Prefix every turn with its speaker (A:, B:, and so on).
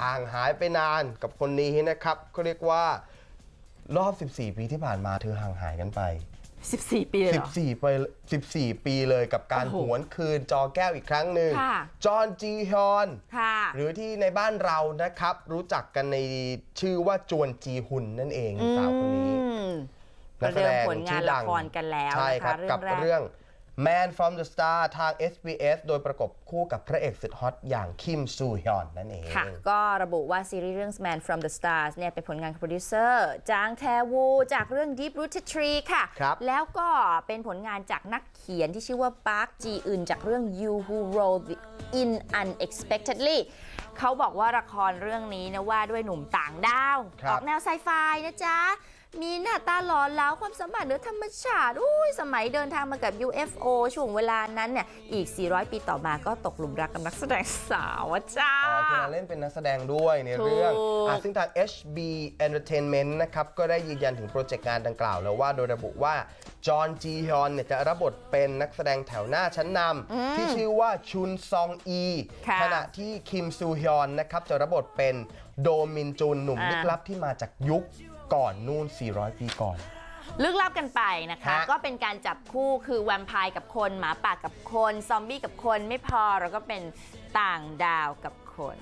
A: ห่างหายไปนานกับคนนี้นะครับก็เรียกว่ารอบ 14 ปีที่ผ่านมาเธอห่างหายกันไป
B: 14 ปีเลยเหรอ
A: 14 ไป14 ปีเลยกับการ
B: โอ้
A: ห
B: โห
A: วนคืนจอแก้วอีกครั้งหนึ่ง
B: ค่ะ
A: จอห์นจีฮยอน
B: ค่ะ
A: หรือที่ในบ้านเรานะครับ รู้จักกันในชื่อว่าจวนจีฮุนนั่นเองสาวคนนี้
B: อืม
A: นักแส
B: เริ่
A: ด
B: ม
A: ง
B: ผลงาน
A: ชื่อดั
B: ละครกันแล้ว
A: ใช่
B: นะ
A: ครั
B: คะ
A: บ
B: เรื่
A: กั
B: อบงแรก
A: เรื่อง Man from the Star ทาง SBS โดยประกบคู่กับพระเอกสุดฮอตอย่างคิมซูฮยอนนั่นเอง
B: ค่ะ ก็ระบุว่าซีรีส์เรื่อง Man from the Stars เนี่ยเป็นผลงานของโปรดิวเซอร์จางแทวูจากเรื่อง Deep Rooted Tree ค่ะ
A: ครับ
B: แล้วก็เป็นผลงานจากนักเขียนที่ชื่อว่าปาร์คจีอึนจากเรื่อง You Who Roll in Unexpectedly เขาบอกว่าละครเรื่องนี้นะว่าด้วยหนุ่มต่างดาว
A: ครับ
B: ออกแนวไซไฟนะจ๊ะ มีหน้าตาหล่อเหลาความสัมพันธ์เหนือธรรมชาติอุ้ยสมัยเดินทางมากับ UFO ช่วงเวลานั้นเนี่ยอีก 400 ปีต่อมาก็ตกหลุมรักกับนักแสดงสาวอะจ้า
A: อ๋อเธอเล่นเป็นนักแสดงด้วยในเรื่อง
B: ถูก
A: อะซึ่งทาง HB Entertainment นะครับ ก็ได้ยืนยันถึงโปรเจกต์งานดังกล่าวแล้วว่าโดยระบุว่า จอห์นจีฮยอนเนี่ยจะรับบทเป็นนักแสดงแถวหน้าชั้นนำที่ชื่อว่าชุนซองอี
B: ค่ะ
A: ขณะที่คิมซูฮยอนนะครับจะรับบทเป็นโดมินจุนหนุ่ม
B: อ่า
A: ลึกลับที่มาจากยุคก่อนนู่น 400 ปีก่อน
B: ลึกลับกันไปนะคะ
A: ฮะ
B: ก็เป็นการจับคู่คือแวมไพร์กับคนหมาป่ากับคน ซอมบี้กับคนไม่พอเราก็เป็นต่างดาวกับคน